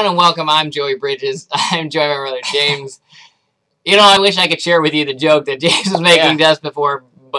everyone, and welcome. I'm Joey Bridges. I'm joined by my brother James. you know, I wish I could share with you the joke that James was making Yeah. just before, but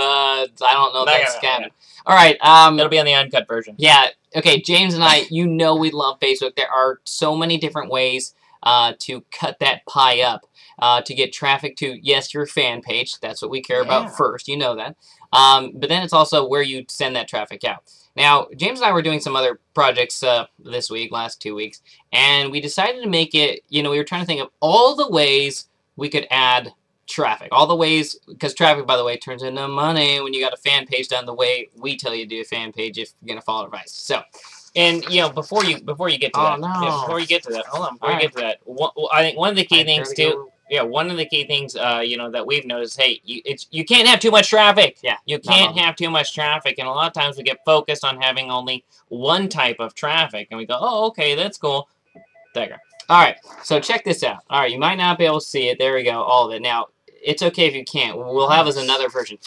I don't know if that's canon. All right. Um, It'll be on the uncut version. yeah. Okay, James and I, you know we love Facebook. There are so many different ways uh, to cut that pie up uh, to get traffic to, yes, your fan page. That's what we care Yeah. about first. You know that. Um, but then it's also where you send that traffic out. Now, James and I were doing some other projects uh, this week, last two weeks, and we decided to make it, you know, we were trying to think of all the ways we could add traffic. All the ways, because traffic, by the way, turns into money when you got a fan page done the way we tell you to do a fan page if you're going to follow advice. So, And you know, before you before you get to Oh, that, no. yeah, before you get to that, hold on. Before All you get to that, one, I think one of the key I things too. go- Yeah, one of the key things, uh, you know, that we've noticed. Hey, you, it's you can't have too much traffic. Yeah, you can't have too much traffic, and a lot of times we get focused on having only one type of traffic, and we go, oh, okay, that's cool. Dagger. All right, so check this out. All right, you might not be able to see it. There we go, all of it. Now, it's okay if you can't. We'll have as another version.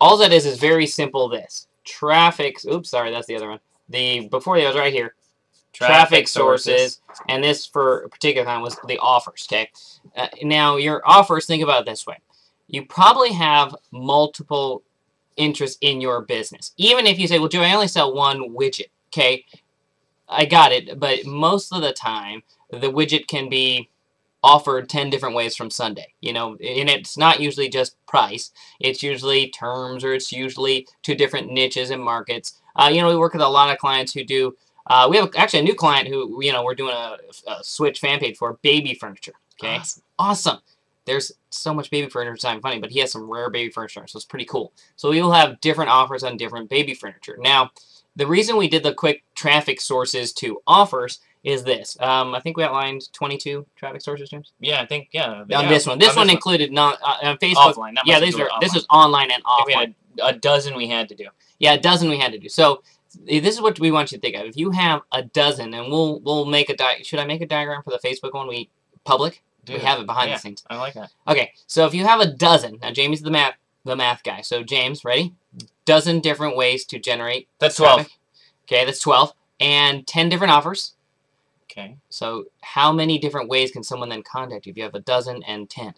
All that is is very simple. This traffic. Oops, sorry, that's the other one. The before the was right here. Traffic, sources, and this for a particular time was the offers. Okay, uh, now your offers. Think about it this way: you probably have multiple interests in your business. Even if you say, "Well, Joe, I only sell one widget." Okay, I got it, but most of the time the widget can be offered 10 different ways from Sunday. You know, and it's not usually just price. It's usually terms or it's usually two different niches and markets. Uh, you know, we work with a lot of clients who do uh, we have actually a new client who, you know, we're doing a, a switch fan page for baby furniture. Okay. Awesome. Awesome. There's so much baby furniture. It's not funny, but he has some rare baby furniture, so it's pretty cool. So we will have different offers on different baby furniture. Now, the reason we did the quick traffic sources to offers is this. Um, I think we outlined 22 traffic sources, James. Yeah, I think yeah. On yeah, this one, this one included not uh, on Facebook. offline. Not Yeah, these are with this is online and offline. we had a dozen we had to do. Yeah, a dozen we had to do. So this is what we want you to think of. If you have a dozen, and we'll we'll make a di- should I make a diagram for the Facebook one? We public. Do we have it behind yeah. the scenes. I like that. Okay, so if you have a dozen, now Jamie's the math the math guy. So James, ready? Dozen different ways to generate That's twelve. traffic. Okay, that's twelve, and ten different offers. Okay. So how many different ways can someone then contact you if you have a dozen and ten?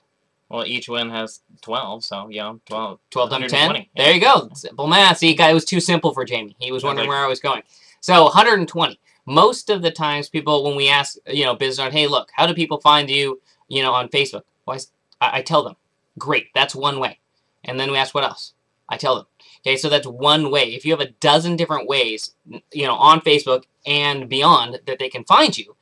Well, each one has twelve, so yeah, twelve. 12 times 10? 120, yeah. There you go. Simple math. See, guy, it was too simple for Jamie. He was wondering where I was going. So 120. Most of the times, people, when we ask, you know, business owners, hey, look, how do people find you, you know, on Facebook? Well, I, I tell them, great, that's one way. And then we ask, what else? I tell them. Okay, so that's one way. If you have a dozen different ways, you know, on Facebook and beyond that they can find you,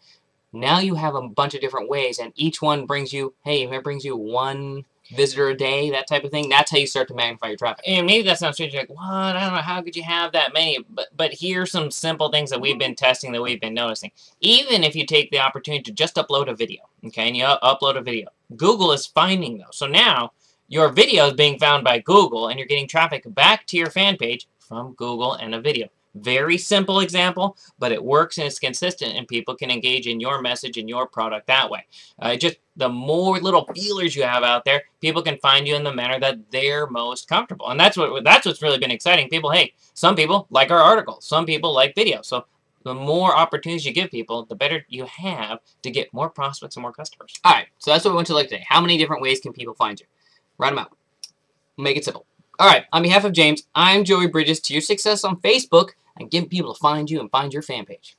now you have a bunch of different ways, and each one brings you, hey, it brings you one visitor a day, that type of thing. That's how you start to magnify your traffic. And maybe that sounds strange. You're like, what? I don't know. How could you have that many? But but here's some simple things that we've been testing that we've been noticing. Even if you take the opportunity to just upload a video, okay, and you upload a video, Google is finding those. So now your video is being found by Google, and you're getting traffic back to your fan page from Google and a video. Very simple example, but it works and it's consistent, and people can engage in your message and your product that way. Uh, just the more little feelers you have out there, people can find you in the manner that they're most comfortable, and that's what that's what's really been exciting. People, hey, some people like our articles, some people like video, so the more opportunities you give people, the better you have to get more prospects and more customers. All right, so that's what we want to look today. How many different ways can people find you? Write them out. Make it simple. All right, on behalf of James, I'm Joey Bridges. To your success on Facebook and getting people to find you and find your fan page.